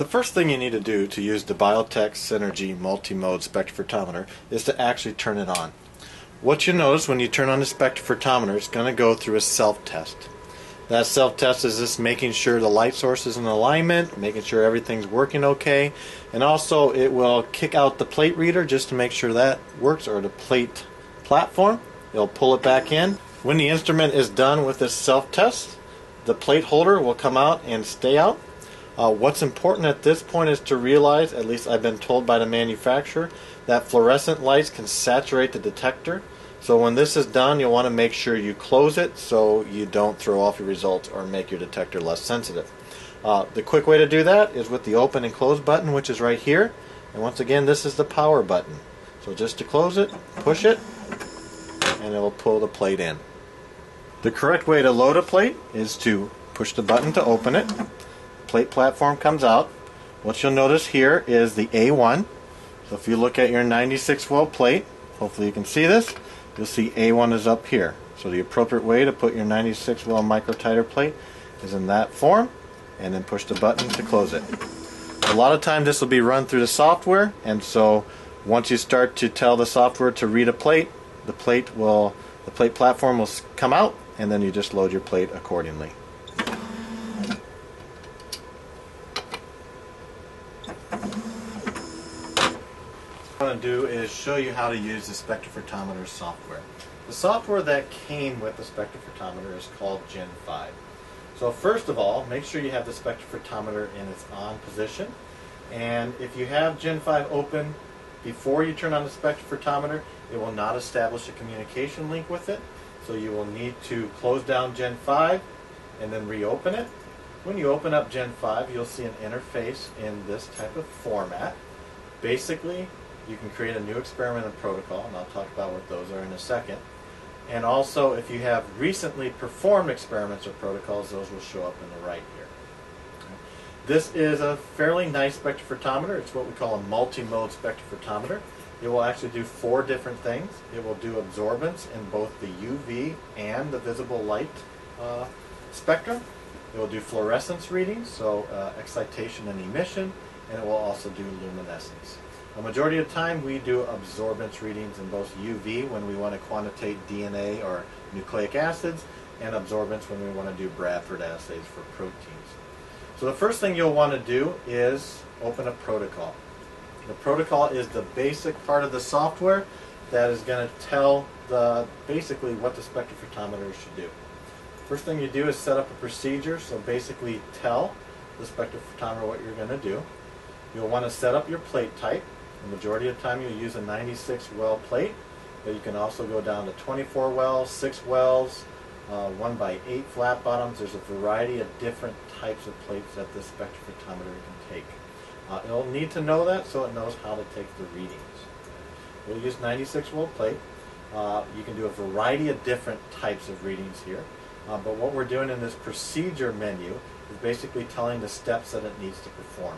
The first thing you need to do to use the Biotek Synergy multi-mode spectrophotometer is to actually turn it on. What you notice when you turn on the spectrophotometer, it's going to go through a self-test. That self-test is just making sure the light source is in alignment, making sure everything's working okay, and also it will kick out the plate reader just to make sure that works, or the plate platform. It'll pull it back in. When the instrument is done with this self-test, the plate holder will come out and stay out uh, what's important at this point is to realize, at least I've been told by the manufacturer, that fluorescent lights can saturate the detector. So when this is done, you'll want to make sure you close it so you don't throw off your results or make your detector less sensitive. Uh, the quick way to do that is with the open and close button, which is right here. And once again, this is the power button. So just to close it, push it, and it will pull the plate in. The correct way to load a plate is to push the button to open it, plate platform comes out. What you'll notice here is the A1. So if you look at your 96 well plate, hopefully you can see this, you'll see A1 is up here. So the appropriate way to put your 96 well microtiter plate is in that form and then push the button to close it. A lot of times this will be run through the software and so once you start to tell the software to read a plate, the plate will the plate platform will come out and then you just load your plate accordingly. What I'm going to do is show you how to use the spectrophotometer software. The software that came with the spectrophotometer is called Gen 5. So first of all, make sure you have the spectrophotometer in its on position. And if you have Gen 5 open before you turn on the spectrophotometer, it will not establish a communication link with it. So you will need to close down Gen 5 and then reopen it. When you open up Gen 5, you'll see an interface in this type of format. Basically, you can create a new experiment and protocol, and I'll talk about what those are in a second. And also, if you have recently performed experiments or protocols, those will show up in the right here. This is a fairly nice spectrophotometer. It's what we call a multi-mode spectrophotometer. It will actually do four different things. It will do absorbance in both the UV and the visible light uh, spectrum. It will do fluorescence readings, so uh, excitation and emission, and it will also do luminescence. A majority of the time we do absorbance readings in both UV when we want to quantitate DNA or nucleic acids and absorbance when we want to do Bradford assays for proteins. So the first thing you'll want to do is open a protocol. The protocol is the basic part of the software that is going to tell the basically what the spectrophotometer should do. First thing you do is set up a procedure, so basically tell the spectrophotometer what you're going to do. You'll want to set up your plate type. The majority of the time you'll use a 96 well plate, but you can also go down to 24 wells, 6 wells, uh, 1 by 8 flat bottoms. There's a variety of different types of plates that this spectrophotometer can take. Uh, it'll need to know that so it knows how to take the readings. We'll use 96 well plate. Uh, you can do a variety of different types of readings here. Uh, but what we're doing in this procedure menu is basically telling the steps that it needs to perform.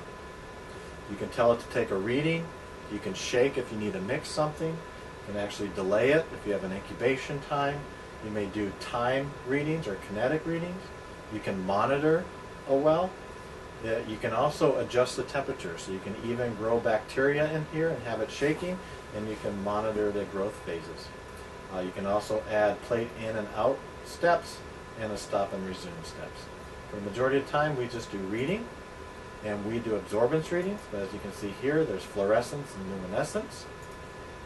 You can tell it to take a reading, you can shake if you need to mix something. You can actually delay it if you have an incubation time. You may do time readings or kinetic readings. You can monitor a well. You can also adjust the temperature, so you can even grow bacteria in here and have it shaking, and you can monitor the growth phases. Uh, you can also add plate in and out steps and a stop and resume steps. For the majority of time, we just do reading, and we do absorbance readings, but as you can see here, there's fluorescence and luminescence.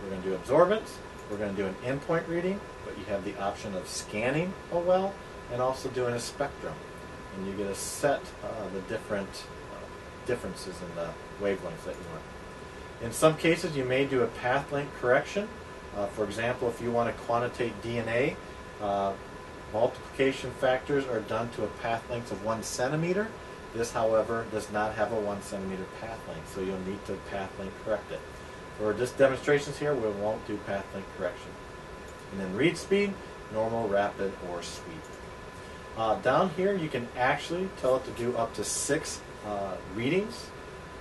We're going to do absorbance. We're going to do an endpoint reading, but you have the option of scanning a well and also doing a spectrum. And you get to set uh, the different uh, differences in the wavelengths that you want. In some cases, you may do a path length correction. Uh, for example, if you want to quantitate DNA, uh, multiplication factors are done to a path length of one centimeter. This, however, does not have a one centimeter path length, so you'll need to path length correct it. For just demonstrations here, we won't do path length correction. And then read speed, normal, rapid, or sweep. Uh, down here, you can actually tell it to do up to six uh, readings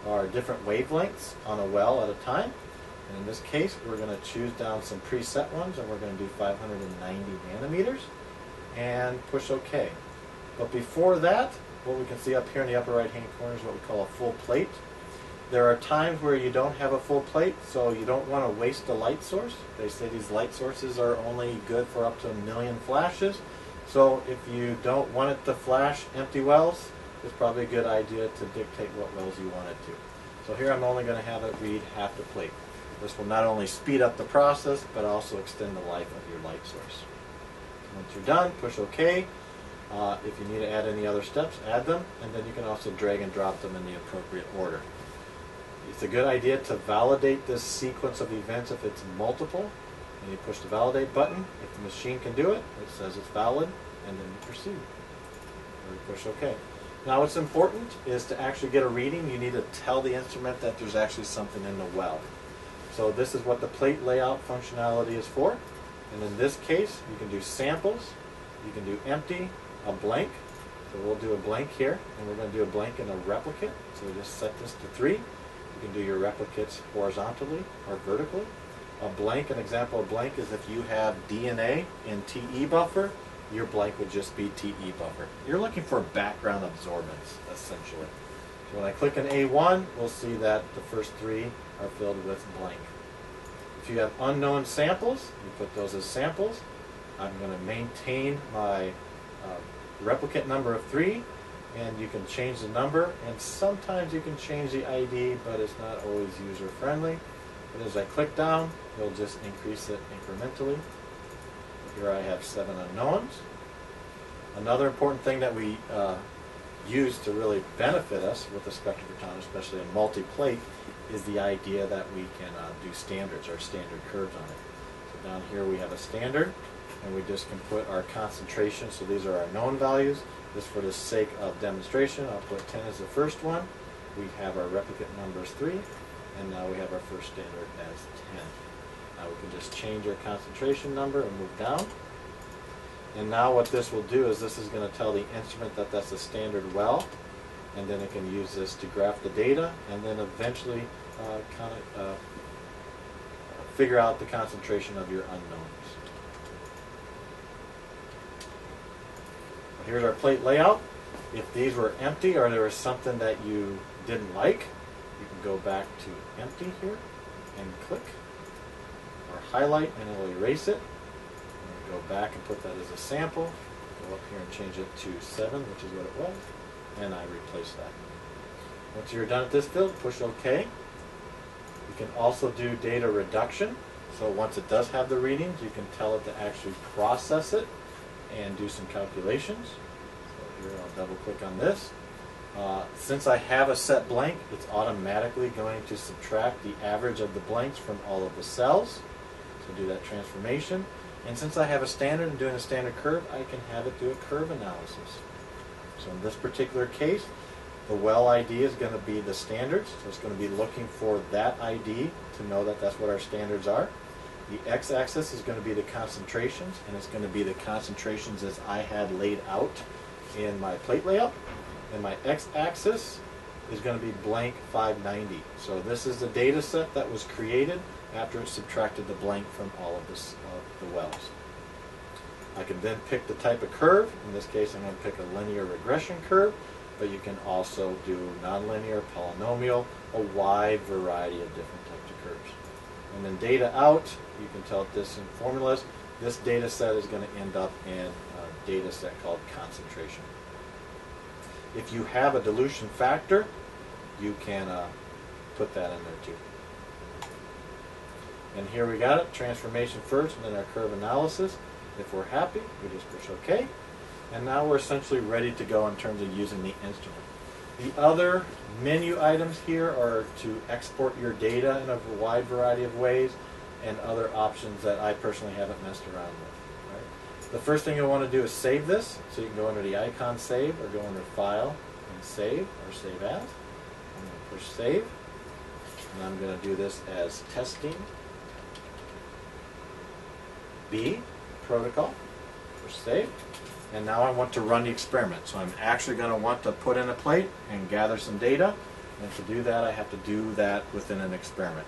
or different wavelengths on a well at a time. And in this case, we're going to choose down some preset ones, and we're going to do 590 nanometers, and push OK. But before that, what we can see up here in the upper right hand corner is what we call a full plate. There are times where you don't have a full plate, so you don't want to waste a light source. They say these light sources are only good for up to a million flashes. So if you don't want it to flash empty wells, it's probably a good idea to dictate what wells you want it to. So here I'm only going to have it read half the plate. This will not only speed up the process, but also extend the life of your light source. Once you're done, push OK. Uh, if you need to add any other steps, add them, and then you can also drag and drop them in the appropriate order. It's a good idea to validate this sequence of events if it's multiple, and you push the validate button. If the machine can do it, it says it's valid, and then you proceed. Or you push OK. Now what's important is to actually get a reading, you need to tell the instrument that there's actually something in the well. So this is what the plate layout functionality is for. And in this case, you can do samples, you can do empty, a blank. So we'll do a blank here, and we're going to do a blank in a replicate. So we just set this to 3. You can do your replicates horizontally or vertically. A blank, an example of blank is if you have DNA in TE buffer, your blank would just be TE buffer. You're looking for background absorbance, essentially. So when I click on A1, we'll see that the first three are filled with blank. If you have unknown samples, you put those as samples. I'm going to maintain my uh, replicate number of three, and you can change the number, and sometimes you can change the ID, but it's not always user friendly. But as I click down, you'll just increase it incrementally. Here I have seven unknowns. Another important thing that we uh, use to really benefit us with the spectrophotometer, especially a multi-plate, is the idea that we can uh, do standards or standard curves on it. So down here we have a standard, and we just can put our concentration. So these are our known values. Just for the sake of demonstration, I'll put 10 as the first one. We have our replicate numbers 3, and now we have our first standard as 10. Now we can just change our concentration number and move down. And now what this will do is this is going to tell the instrument that that's a standard well, and then it can use this to graph the data, and then eventually uh, kind of uh, figure out the concentration of your unknowns. Here's our plate layout. If these were empty or there was something that you didn't like, you can go back to empty here and click or highlight and it will erase it. Go back and put that as a sample. Go up here and change it to 7, which is what it was, and I replace that. Once you're done at this field, push OK. You can also do data reduction. So once it does have the readings, you can tell it to actually process it and do some calculations. So here I'll double click on this. Uh, since I have a set blank, it's automatically going to subtract the average of the blanks from all of the cells. So do that transformation. And since I have a standard and doing a standard curve, I can have it do a curve analysis. So in this particular case, the well ID is going to be the standards. So it's going to be looking for that ID to know that that's what our standards are. The x-axis is going to be the concentrations, and it's going to be the concentrations as I had laid out in my plate layout. And my x-axis is going to be blank 590. So this is the data set that was created after it subtracted the blank from all of this, the wells. I can then pick the type of curve. In this case, I'm going to pick a linear regression curve, but you can also do nonlinear, polynomial, a wide variety of different. And then data out, you can tell this in formulas. This data set is going to end up in a data set called concentration. If you have a dilution factor, you can uh, put that in there too. And here we got it, transformation first and then our curve analysis. If we're happy, we just push OK. And now we're essentially ready to go in terms of using the instrument. The other menu items here are to export your data in a wide variety of ways and other options that I personally haven't messed around with. Right? The first thing you'll want to do is save this. So you can go under the icon Save or go under File and Save or Save As. I'm going to push Save. And I'm going to do this as testing B protocol. Push Save. And now I want to run the experiment. So I'm actually going to want to put in a plate and gather some data. And to do that, I have to do that within an experiment.